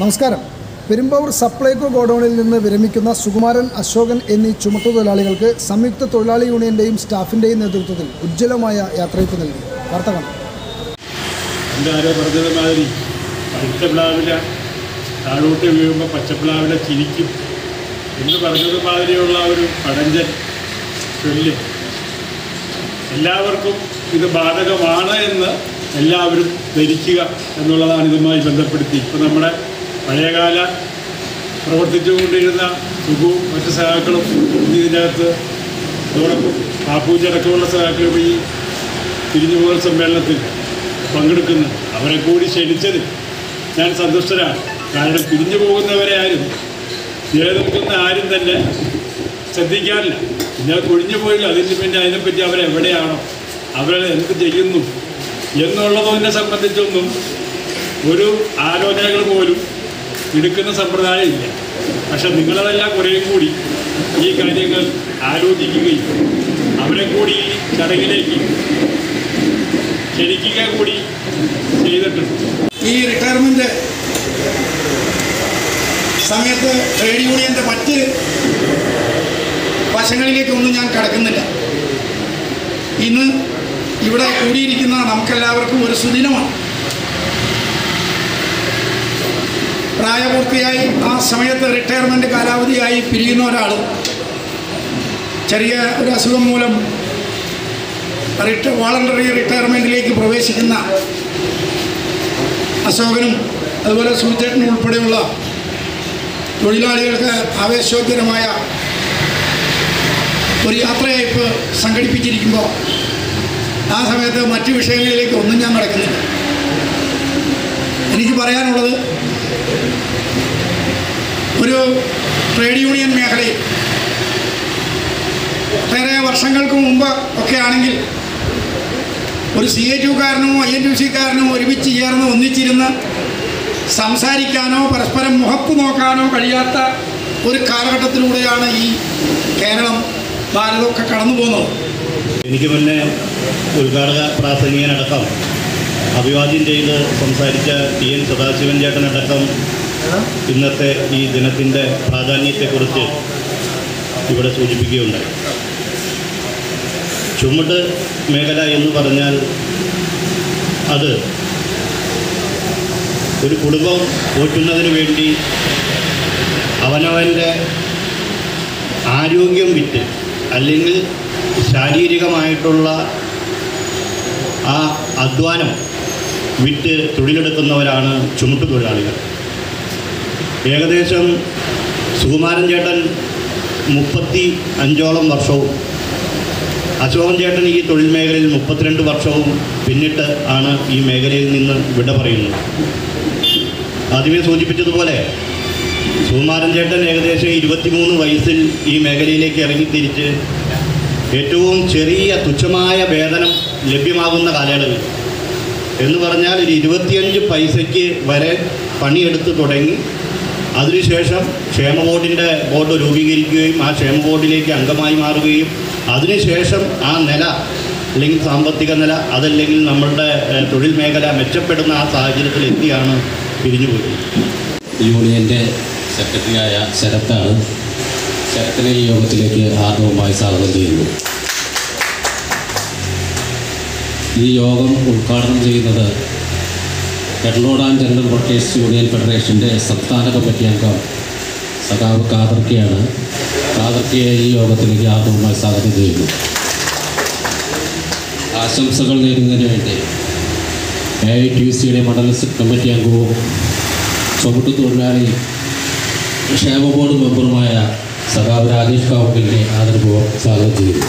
നമസ്കാരം. പെരുമ്പാവൂർ സപ്ലൈകോ ഗോഡൌണിൽ നിന്ന് വിരമിക്കുന്ന സുകുമാരൻ അശോകൻ എന്നീ ചുമട്ടുതൊഴിലാളികൾക്ക് സംയുക്ത തൊഴിലാളി യൂണിയന്റെയും സ്റ്റാഫിന്റെയും നേതൃത്വത്തിൽ ഉജ്ജ്വലമായ യാത്രയപ്പ് നൽകി. വാർത്തകൾ താഴോട്ട് വീഴുമ്പോൾ പച്ചപ്ലാവില ചിരിക്കും. എന്ന് പറഞ്ഞതുമാതിരിയുള്ള ഒരു പഴഞ്ചൻ ചൊല്ല്. എല്ലാവർക്കും ഇത് ബാധകമാണ് എന്ന് എല്ലാവരും ധരിക്കുക എന്നുള്ളതാണ് ഇതുമായി ബന്ധപ്പെടുത്തി. ഇപ്പോൾ നമ്മുടെ പഴയകാല പ്രവർത്തിച്ചുകൊണ്ടിരുന്ന സുഖവും മറ്റു സഹാക്കളും ഇതിനകത്ത് അതോടൊപ്പം പാപ്പൂച്ചടക്കമുള്ള സഹാക്കളും ഈ തിരിഞ്ഞുപോകൽ സമ്മേളനത്തിൽ പങ്കെടുക്കുന്നു. അവരെ കൂടി ക്ഷണിച്ചത് ഞാൻ സന്തുഷ്ടരാണ്. കാരണം പിരിഞ്ഞു പോകുന്നവരെ ആരും നിലനിൽക്കുന്ന ആരും തന്നെ ശ്രദ്ധിക്കാറില്ല. ഞാൻ ഒഴിഞ്ഞു പോയില്ല അതിന് പിന്നെ അതിനെപ്പറ്റി അവരെവിടെയാണോ? അവരെ എന്ത് ചെയ്യുന്നു? എന്നുള്ളതിനെ സംബന്ധിച്ചൊന്നും ഒരു ആലോചനകൾ പോലും എടുക്കുന്ന സമ്പ്രദായം ഇല്ല പക്ഷെ നിങ്ങളതെല്ലാം കുറേ കൂടി ഈ കാര്യങ്ങൾ ആലോചിക്കുകയും അവരെ കൂടി ചടങ്ങിലേക്ക് ക്ഷണിക്കുക കൂടി ചെയ്തിട്ടുണ്ട്. ഈ റിട്ടയർമെന്റ് സമയത്ത് ട്രേഡ് യൂണിയന്റെ മറ്റ് വശങ്ങളിലേക്കൊന്നും ഞാൻ കടക്കുന്നില്ല. ഇന്ന് ഇവിടെ കൂടിയിരിക്കുന്ന നമുക്കെല്ലാവർക്കും ഒരു സുദിനമാണ്. പ്രായപൂർത്തിയായി ആ സമയത്ത് റിട്ടയർമെന്റ് കാലാവധിയായി പിരിയുന്ന ഒരാൾ ചെറിയ ഒരു അസുഖം മൂലം റിട്ട വോളണ്ടറി റിട്ടയർമെന്റിലേക്ക് പ്രവേശിക്കുന്ന അശോകനും അതുപോലെ സൂചേട്ടനും ഉൾപ്പെടെയുള്ള തൊഴിലാളികൾക്ക് ആവേശോഗ്യരമായ ഒരു യാത്രയയപ്പ് സംഘടിപ്പിച്ചിരിക്കുമ്പോൾ ആ സമയത്ത് മറ്റു വിഷയങ്ങളിലേക്ക് ഒന്നും ഞാൻ നടക്കുന്നില്ല. എനിക്ക് പറയാനുള്ളത് ഒരു ട്രേഡ് യൂണിയൻ മേഖലയിൽ ഒട്ടേറെ വർഷങ്ങൾക്ക് മുമ്പ് ഒക്കെ ആണെങ്കിൽ ഒരു സി എ ടുക്കാരനോ ഐ എൻ ടി സിക്കാരനോ ഒരുമിച്ച് ചേർന്ന് ഒന്നിച്ചിരുന്ന് സംസാരിക്കാനോ പരസ്പരം മുഖപ്പ് നോക്കാനോ കഴിയാത്ത ഒരു കാലഘട്ടത്തിലൂടെയാണ് ഈ കേരളം ഭാരതമൊക്കെ കടന്നു പോകുന്നത് എനിക്ക് മുന്നേ ഉദ്ഘാടക പ്രാസംഗികനടക്കം അഭിവാദ്യം ചെയ്ത് സംസാരിച്ച ടി എൻ സദാശിവൻ ചേട്ടനടക്കം ഇന്നത്തെ ഈ ദിനത്തിന്റെ പ്രാധാന്യത്തെക്കുറിച്ച് ഇവിടെ സൂചിപ്പിക്കുകയുണ്ടായി. ചുമട് മേഖല എന്ന് പറഞ്ഞാൽ അത് ഒരു കുടുംബം പോറ്റുന്നതിന് വേണ്ടി അവനവന്റെ ആരോഗ്യം വിറ്റ് അല്ലെങ്കിൽ ശാരീരികമായിട്ടുള്ള ആ അധ്വാനം വിറ്റ് തൊഴിലെടുക്കുന്നവരാണ് ചുമട്ടുതൊഴിലാളികൾ ഏകദേശം സുകുമാരൻ ചേട്ടൻ മുപ്പത്തി അഞ്ചോളം വർഷവും അശോകൻ ചേട്ടൻ ഈ തൊഴിൽ മേഖലയിൽ മുപ്പത്തിരണ്ട് വർഷവും പിന്നിട്ട് ആണ് ഈ മേഖലയിൽ നിന്ന് വിട പറയുന്നത്. ആദ്യമേ സൂചിപ്പിച്ചതുപോലെ സുകുമാരൻ ചേട്ടൻ ഏകദേശം ഇരുപത്തിമൂന്ന് വയസ്സിൽ ഈ മേഖലയിലേക്ക് ഇറങ്ങിത്തിരിച്ച് ഏറ്റവും ചെറിയ തുച്ഛമായ വേതനം ലഭ്യമാകുന്ന കാലയളവിൽ എന്ന് പറഞ്ഞാൽ ഒരു ഇരുപത്തിയഞ്ച് പൈസയ്ക്ക് വരെ പണിയെടുത്ത് തുടങ്ങി. അതിനുശേഷം ക്ഷേമ ബോർഡിന്റെ ബോർഡ് രൂപീകരിക്കുകയും ആ ക്ഷേമ ബോർഡിലേക്ക് അംഗമായി മാറുകയും. അതിനുശേഷം ആ നില അല്ലെങ്കിൽ സാമ്പത്തിക നില അതല്ലെങ്കിൽ നമ്മളുടെ തൊഴിൽ മേഖല മെച്ചപ്പെടുന്ന ആ സാഹചര്യത്തിൽ എത്തിയാണ് പിരിഞ്ഞുപോയത് യൂണിയന്റെ സെക്രട്ടറിയായ ശരത്താണ് ശരത്തിനെ ഈ യോഗത്തിലേക്ക് ഹാർദവമായി സ്വാഗതം ചെയ്യുന്നു ഈ യോഗം ഉദ്ഘാടനം ചെയ്യുന്നത് headload and general workers union ഫെഡറേഷന്റെ സംസ്ഥാന കമ്മിറ്റി അംഗം സഖാവ് കാതർക്കയാണ്. കാതർക്കയെ ഈ യോഗത്തിലേക്ക് ആത്മമായി സ്വാഗതം ചെയ്യുന്നു. ആശംസകൾ നേരുന്നതിന് വേണ്ടി എ ഐ ടി സിയുടെ മണ്ഡല കമ്മിറ്റി അംഗവും ചുമട്ടു തൊഴിലാളി ക്ഷേമ ബോർഡ് മെമ്പറുമായ സഖാവ് രാജേഷ് കാവുക്കലിനെ ആദരപൂർവം സ്വാഗതം ചെയ്യുന്നു.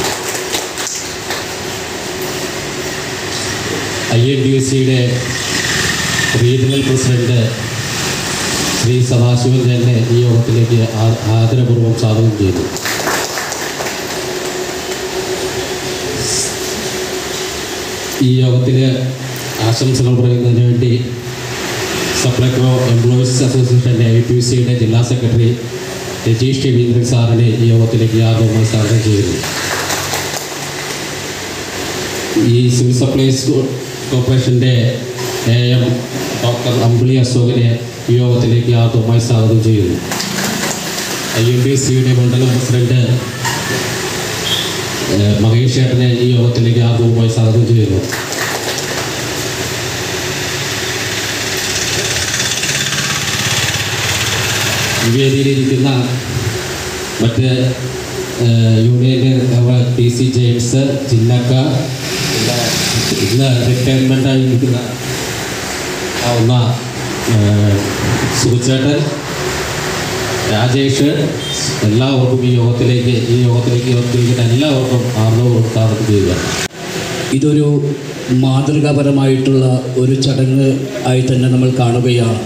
ഐ എൻ ഡി സിയുടെ റീജിയണൽ പ്രസിഡന്റ് ശ്രീ സദാശിവൻ തന്നെ ഈ യോഗത്തിലേക്ക് ആദരപൂർവം സ്വാഗതം ചെയ്തു ഈ യോഗത്തിൽ ആശംസകൾ പറയുന്നതിന് വേണ്ടി സപ്ലൈകോ എംപ്ലോയീസ് അസോസിയേഷന്റെ ഐ പി സിയുടെ ജില്ലാ സെക്രട്ടറി രജീഷ് രവീന്ദ്രൻ സാറിനെ ഈ യോഗത്തിലേക്ക് ആദ്യമായി സ്വാഗതം ചെയ്യുന്നു. ഈ സിവിൽ സപ്ലൈസ് കോർപ്പറേഷന്റെ എ എം ഡോക്ടർ അമ്പിളി അശോകനെ യോഗത്തിലേക്ക് ആദ്യമായി സ്വാഗതം ചെയ്യുന്നു. ഐ എം ബി സിയുടെ മണ്ഡലം പ്രസിഡന്റ് മഹേഷ് ചേട്ടനെ ഈ യോഗത്തിലേക്ക് ആദ്യമായി സ്വാഗതം ചെയ്യുന്നു. വേദിയിലിരിക്കുന്ന മറ്റ് ഏഹ്, യൂണിയന്റെ ടി സി ജെയിംസ് ചിന്നക്ക പിന്നെ ഇന്ന് റിട്ടയർമെന്റായി ഇരിക്കുന്ന ആവുന്ന സുഖച്ചേട്ടൻ രാജേഷ് എല്ലാവർക്കും ഈ യോഗത്തിലേക്ക് ഈ യോഗത്തിലേക്ക് യോഗത്തിലേക്ക് എല്ലാവർക്കും സ്വാഗതം ചെയ്യുക. ഇതൊരു മാതൃകാപരമായിട്ടുള്ള ഒരു ചടങ്ങ് ആയി തന്നെ നമ്മൾ കാണുകയാണ്.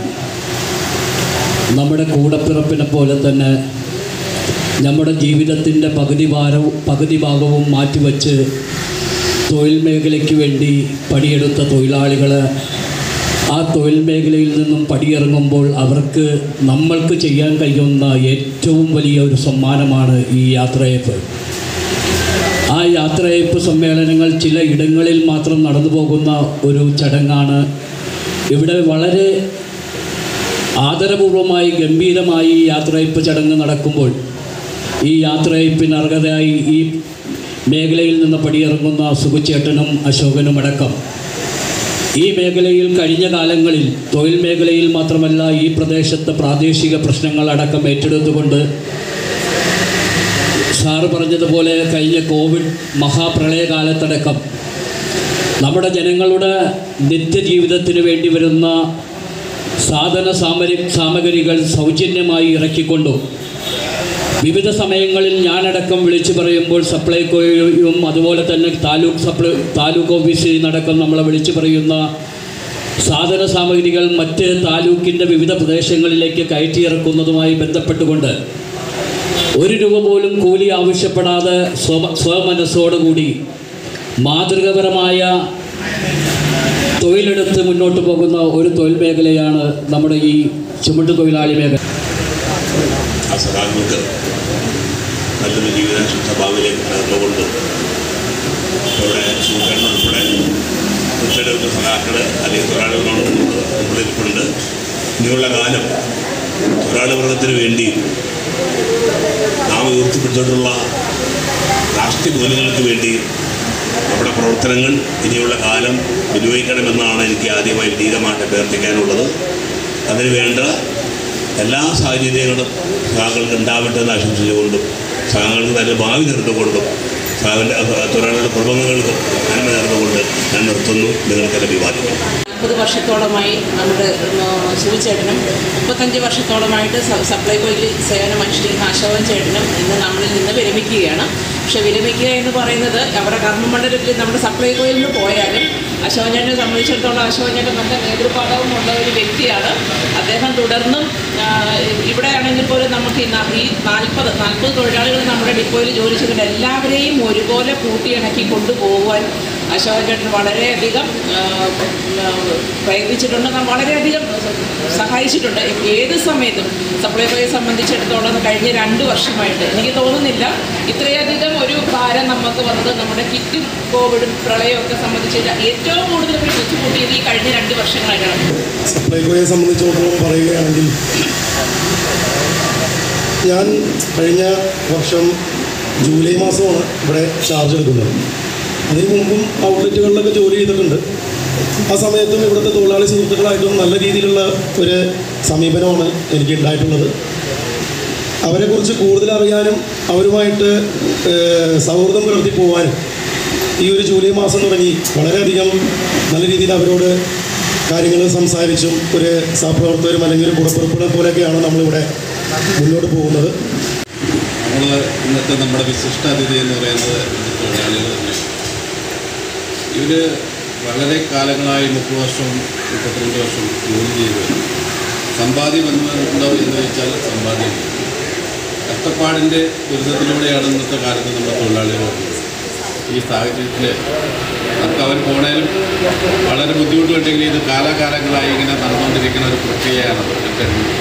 നമ്മുടെ കൂടപ്പിറപ്പിനെ പോലെ തന്നെ നമ്മുടെ ജീവിതത്തിന്റെ പകുതി ഭാരവും പകുതി ഭാഗവും മാറ്റിവെച്ച് തൊഴിൽ മേഖലയ്ക്ക് വേണ്ടി പണിയെടുത്ത തൊഴിലാളികൾ ആ തൊഴിൽ മേഖലയിൽ നിന്നും പടിയിറങ്ങുമ്പോൾ അവർക്ക് നമ്മൾക്ക് ചെയ്യാൻ കഴിയുന്ന ഏറ്റവും വലിയ ഒരു സമ്മാനമാണ് ഈ യാത്രയപ്പ് ആ യാത്രയപ്പ് സമ്മേളനങ്ങൾ ചില ഇടങ്ങളിൽ മാത്രം നടന്നു പോകുന്ന ഒരു ചടങ്ങാണ്. ഇവിടെ വളരെ ആദരപൂർവമായി ഗംഭീരമായി യാത്രയപ്പ് ചടങ്ങ് നടക്കുമ്പോൾ ഈ യാത്രയപ്പിന് അർഹതയായി ഈ മേഖലയിൽ നിന്ന് പടിയിറങ്ങുന്ന സുഖച്ചേട്ടനും അശോകനും അടക്കം. ഈ മേഖലയിൽ കഴിഞ്ഞ കാലങ്ങളിൽ തൊഴിൽ മേഖലയിൽ മാത്രമല്ല ഈ പ്രദേശത്തെ പ്രാദേശിക പ്രശ്നങ്ങൾ അടക്കം ഏറ്റെടുത്തുകൊണ്ട് സാറ് പറഞ്ഞതുപോലെ കഴിഞ്ഞ കോവിഡ് മഹാപ്രളയകാലത്തടക്കം നമ്മുടെ ജനങ്ങളുടെ നിത്യജീവിതത്തിന് വേണ്ടി വരുന്ന സാധന സാമരി സാമഗ്രികൾ സൗജന്യമായി ഇറക്കിക്കൊണ്ടു വിവിധ സമയങ്ങളിൽ ഞാനടക്കം വിളിച്ചു പറയുമ്പോൾ സപ്ലൈകോയും അതുപോലെ തന്നെ താലൂക്ക് സപ്ലൈ താലൂക്ക് ഓഫീസിൽ നിന്നടക്കം നമ്മളെ വിളിച്ചു പറയുന്ന സാധന സാമഗ്രികൾ മറ്റ് താലൂക്കിന്റെ വിവിധ പ്രദേശങ്ങളിലേക്ക് കയറ്റിയിറക്കുന്നതുമായി ബന്ധപ്പെട്ടുകൊണ്ട് ഒരു രൂപ പോലും കൂലി ആവശ്യപ്പെടാതെ സ്വ സ്വമനസ്സോടുകൂടി മാതൃകപരമായ തൊഴിലെടുത്ത് മുന്നോട്ട് പോകുന്ന ഒരു തൊഴിൽ മേഖലയാണ് നമ്മുടെ ഈ ചുമട്ടു തൊഴിലാളി മേഖല. ആ സഖാക്കൾക്ക് നല്ലൊരു ജീവിത ശുദ്ധഭാവിലേക്ക് കടന്നുകൊണ്ട് ഇവിടെ സൂചന ഉൾപ്പെടെ ഉച്ചെടുക്കുന്ന സഖാക്കൾ അല്ലെങ്കിൽ തൊഴിലാളികളോട് ഉൾപ്പെടിയിട്ടുണ്ട് ഇനിയുള്ള കാലം തൊഴിലാളി വർഗത്തിന് വേണ്ടി നാം ഉയർത്തിപ്പിടിച്ചിട്ടുള്ള രാഷ്ട്രീയ മൂല്യങ്ങൾക്ക് വേണ്ടി നമ്മുടെ പ്രവർത്തനങ്ങൾ ഇനിയുള്ള കാലം വിനിയോഗിക്കണമെന്നാണ് എനിക്ക് ആദ്യമായി ധീരമായിട്ട് അഭ്യർത്ഥിക്കാനുള്ളത്. അതിന് വേണ്ട എല്ലാ സാഹചര്യങ്ങളും സഹാക്കൾക്ക് ഉണ്ടാവട്ടെ എന്ന് ആശംസിച്ചുകൊണ്ടും സഹാക്കൾക്ക് നല്ല ഭാവി നേർന്നുകൊണ്ടും സഹാവിന്റെ തൊഴിലാളികളുടെ കുടുംബങ്ങൾക്ക് നന്മ നേർന്നുകൊണ്ട് ഞാൻ നിർത്തുന്നു. നിങ്ങൾക്കെല്ലാം വിവാദിക്കും മുപ്പത് വർഷത്തോളമായി നമ്മുടെ ശിവചേട്ടനും മുപ്പത്തഞ്ച് വർഷത്തോളമായിട്ട് സപ്ലൈകോയിൽ സേവനം അനുഷ്ഠിക്കുന്ന അശോകൻ ചേട്ടനും ഇന്ന് നമ്മളിൽ നിന്ന് വിരമിക്കുകയാണ്. പക്ഷെ വിരമിക്കുക എന്ന് പറയുന്നത് അവരുടെ കർമ്മമണ്ഡലത്തിൽ നമ്മുടെ സപ്ലൈകോയിൽ നിന്ന് പോയാലും അശോകൻ ചേട്ടനെ സംബന്ധിച്ചിടത്തോളം ചേട്ടൻ നല്ല നേതൃപാഠവും ഉള്ള ഒരു വ്യക്തിയാണ്. അദ്ദേഹം തുടർന്നും ഇവിടെയാണെങ്കിൽ പോലും നമുക്ക് ഈ നാൽപ്പത് നാൽപ്പത് തൊഴിലാളികൾ നമ്മുടെ ഡിപ്പോയിൽ ജോലി ചെയ്തിട്ട് എല്ലാവരെയും ഒരുപോലെ കൂട്ടിയിണക്കി കൊണ്ടുപോകുവാൻ അശോകൻ ചേട്ടൻ വളരെയധികം പ്രയത്നിച്ചിട്ടുണ്ട്. വളരെയധികം സഹായിച്ചിട്ടുണ്ട്. ഏത് സമയത്തും സപ്ലൈകോയെ സംബന്ധിച്ചിടത്തോളം കഴിഞ്ഞ രണ്ട് വർഷമായിട്ട് എനിക്ക് തോന്നുന്നില്ല ഇത്രയധികം ഒരു ഭാരം നമുക്ക് വന്നത് നമ്മുടെ കിറ്റും കോവിഡും പ്രളയവും ഒക്കെ സംബന്ധിച്ച് ഏറ്റവും കൂടുതൽ ബുദ്ധിമുട്ടിയത് ഈ കഴിഞ്ഞ രണ്ട് വർഷങ്ങളായിട്ടാണ്. സപ്ലൈകോയെ സംബന്ധിച്ചിടത്തോളം പറയുകയാണെങ്കിൽ ഞാൻ കഴിഞ്ഞ വർഷം ജൂലൈ മാസമാണ് ഇവിടെ ചാർജ് എടുക്കുന്നത്. അതിന് മുമ്പും ഔട്ട്ലെറ്റുകളിലൊക്കെ ജോലി ചെയ്തിട്ടുണ്ട്. ആ സമയത്തും ഇവിടുത്തെ തൊഴിലാളി സുഹൃത്തുക്കളായിട്ടും നല്ല രീതിയിലുള്ള ഒരു സമീപനമാണ് എനിക്ക് ഉണ്ടായിട്ടുള്ളത് അവരെക്കുറിച്ച് കൂടുതൽ അറിയാനും അവരുമായിട്ട് സൗഹൃദം പുലർത്തി പോകാനും ഈ ഒരു ജൂലൈ മാസം തുടങ്ങി വളരെയധികം നല്ല രീതിയിൽ അവരോട് കാര്യങ്ങൾ സംസാരിച്ചും ഒരു സഹപ്രവർത്തകരും അല്ലെങ്കിൽ ഒരു കുടപ്പുറപ്പിനെ പോലെയൊക്കെയാണ് നമ്മളിവിടെ മുന്നോട്ട് പോകുന്നത്. നമ്മൾ ഇന്നത്തെ നമ്മുടെ വിശിഷ്ട അതിഥി എന്ന് പറയുന്നത് തൊഴിലാളികൾ ഇവർ വളരെ കാലങ്ങളായി മുപ്പത് വർഷം മുപ്പത്തിരണ്ട് വർഷം ജോലി ചെയ്ത്. സമ്പാദ്യം എന്നുണ്ടോ എന്ന് ചോദിച്ചാൽ സമ്പാദ്യം. കഷ്ടപ്പാടിന്റെ ദുരിതത്തിലൂടെയാണ് ഇന്നത്തെ കാലത്ത് നമ്മുടെ തൊഴിലാളികൾ ഈ സാഹചര്യത്തിൽ നമുക്ക് അവർ പോണേലും വളരെ ബുദ്ധിമുട്ടുണ്ടെങ്കിൽ ഇത് കാലാകാലങ്ങളായി ഇങ്ങനെ നടന്നുകൊണ്ടിരിക്കുന്ന ഒരു പ്രക്രിയയാണ്. റിട്ടയർമെന്റ്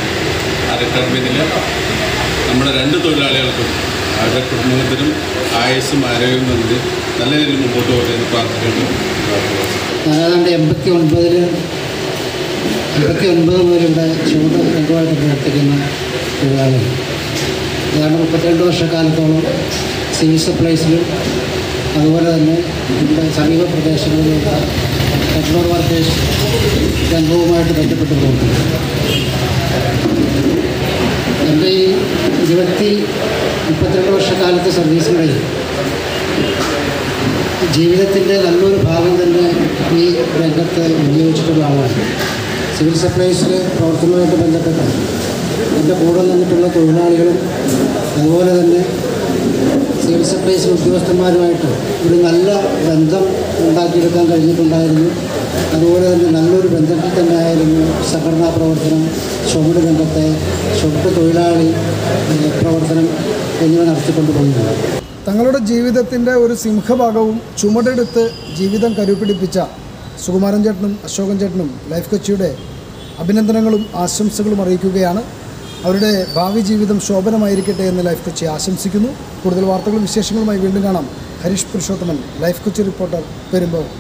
ആ റിട്ടയർമെന്റിൽ നമ്മുടെ രണ്ട് തൊഴിലാളികൾക്കും അവരുടെ കുടുംബത്തിനും ആയുസ്സും ആരോഗ്യവും നൽകി നല്ല രീതിയിൽ മുമ്പോട്ട് പോകട്ടെ എന്ന് പ്രാർത്ഥിക്കുന്നു. ഞാൻ ഏതാണ്ട് എൺപത്തി ഒൻപതിൽ എൺപത്തി ഒൻപത് പേരുടെ ചൂട് രണ്ടുമായിട്ട് പ്രവർത്തിക്കുന്ന തൊഴിലാളികൾ ഏതാണ്ട് മുപ്പത്തിരണ്ട് വർഷക്കാലത്തോളം സിവിൽ സപ്ലൈസിലും അതുപോലെ തന്നെ നമ്മുടെ സമീപ പ്രദേശങ്ങളിലുള്ള ടെക്നോർ വർക്കേഴ്സ് രംഗവുമായിട്ട് ബന്ധപ്പെട്ട് പ്രവർത്തിക്കുന്നു എന്റെ ഈ ഇരുപത്തി മുപ്പത്തിരണ്ട് വർഷക്കാലത്തെ സർവീസിനിടയിൽ ജീവിതത്തിന്റെ നല്ലൊരു ഭാഗം തന്നെ ഈ രംഗത്ത് വിനിയോഗിച്ചിട്ടുള്ള ആളാണ്. സിവിൽ സപ്ലൈസിലെ പ്രവർത്തനവുമായിട്ട് ബന്ധപ്പെട്ട് എന്റെ കൂടെ നിന്നിട്ടുള്ള തൊഴിലാളികളും അതുപോലെ തന്നെ സിവിൽ സപ്ലൈസ് ഉദ്യോഗസ്ഥന്മാരുമായിട്ട് ഒരു നല്ല ബന്ധം ഉണ്ടാക്കിയെടുക്കാൻ കഴിഞ്ഞിട്ടുണ്ടായിരുന്നു. അതുപോലെ തന്നെ നല്ലൊരു ബന്ധത്തിൽ തന്നെ ആയിരുന്നു സംഘടനാ പ്രവർത്തനം ചുമട് രംഗത്തെ ചുമട് തൊഴിലാളി പ്രവർത്തനം എന്നിവ നടത്തിക്കൊണ്ടു പോകുന്നത് തങ്ങളുടെ ജീവിതത്തിന്റെ ഒരു സിംഹഭാഗവും ചുമടെടുത്ത് ജീവിതം കരുപിടിപ്പിച്ച സുകുമാരൻ ചേട്ടനും അശോകൻ ചേട്ടനും ലൈഫ് കൊച്ചിയുടെ അഭിനന്ദനങ്ങളും ആശംസകളും അറിയിക്കുകയാണ്. അവരുടെ ഭാവി ജീവിതം ശോഭനമായിരിക്കട്ടെ എന്ന് ലൈഫ് കൊച്ചി ആശംസിക്കുന്നു. കൂടുതൽ വാർത്തകളും വിശേഷങ്ങളുമായി വീണ്ടും കാണാം. Harish Purushothaman life Kochi reporter Perumbavoor